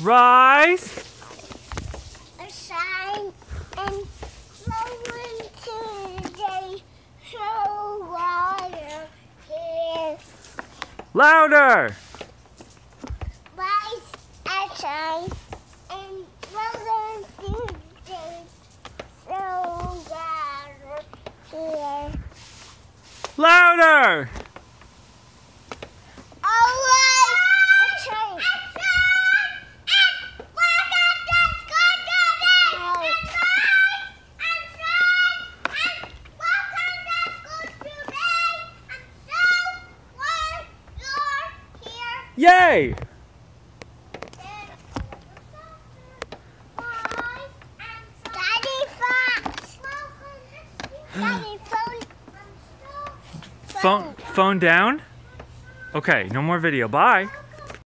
Rise. A sign and flowing to the. So water here. Louder. Rise a sign and flowing to the. So water here. Louder. Yay. Daddy. Phone phone down. Okay, no more video. Bye.